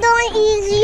Não é isso.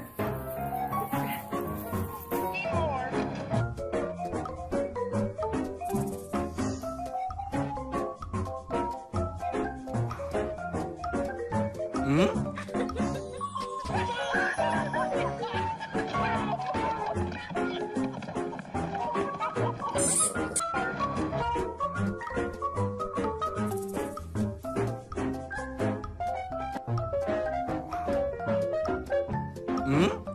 嗯。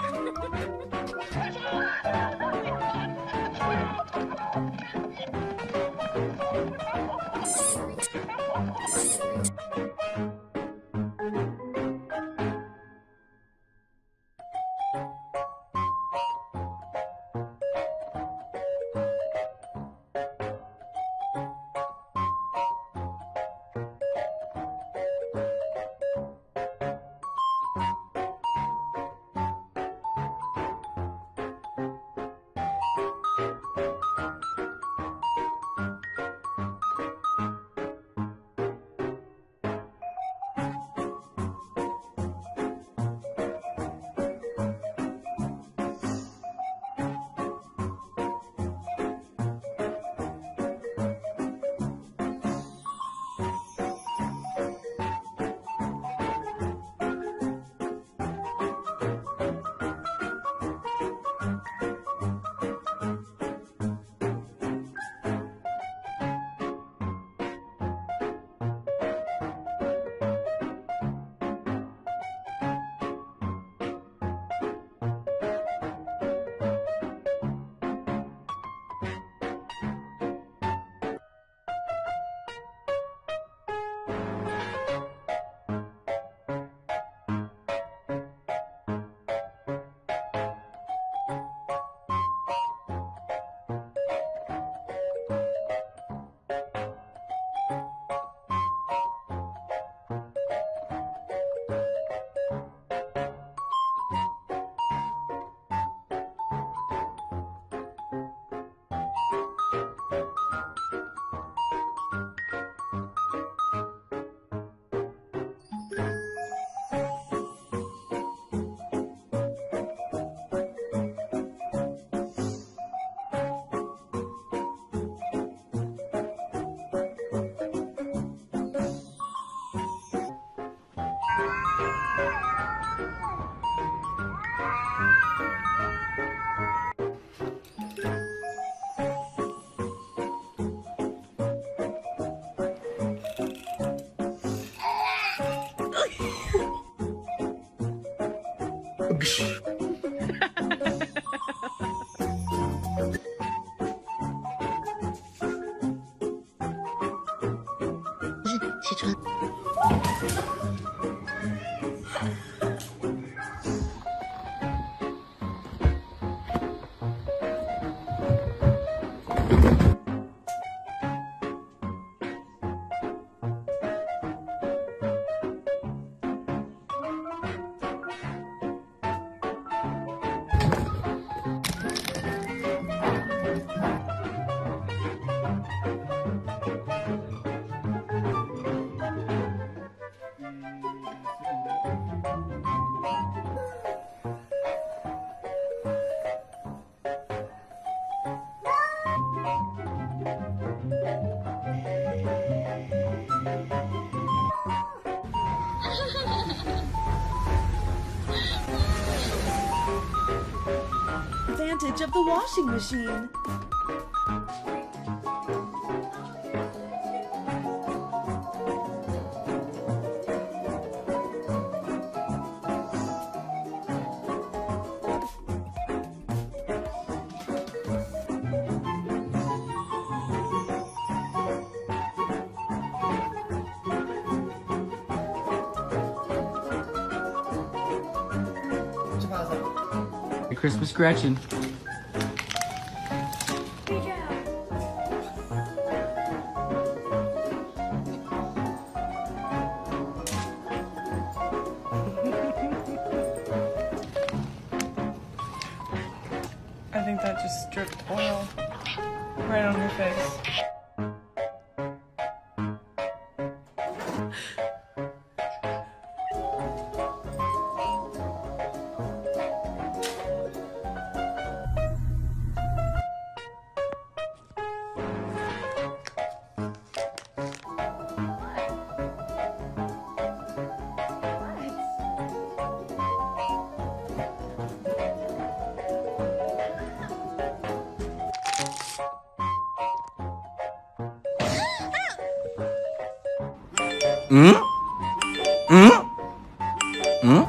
Bye. Advantage of the washing machine. Merry Christmas, Gretchen. I think that just dripped oil right on her face. 嗯？嗯？嗯？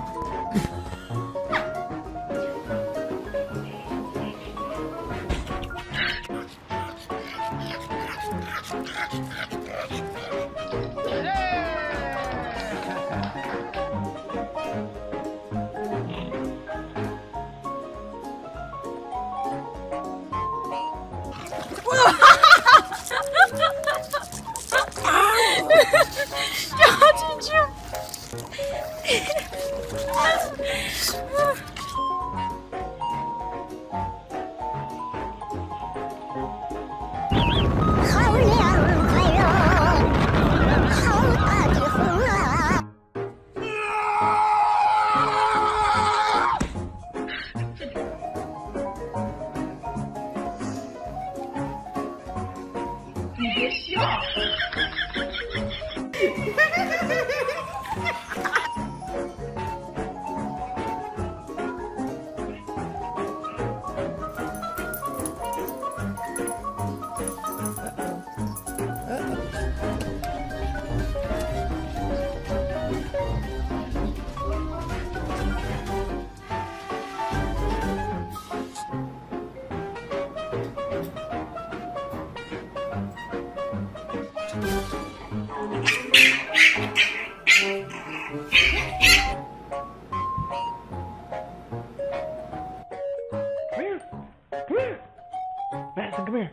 Come here.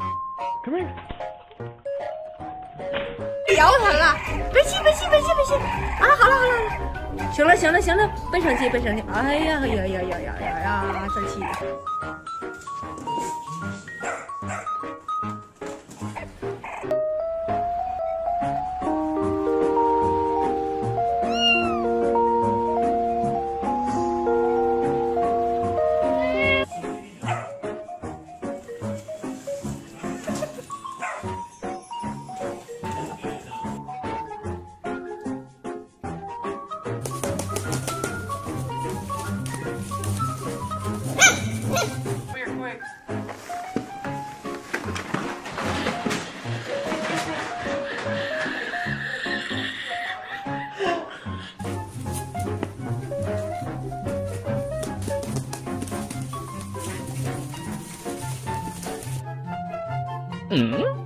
Come here. 摇疼了，别气，别气，别气，别气！啊，好了，好了，好了，行了，行了，行了，别生气，别生气！哎呀，呀呀呀呀呀呀，生气了。嗯。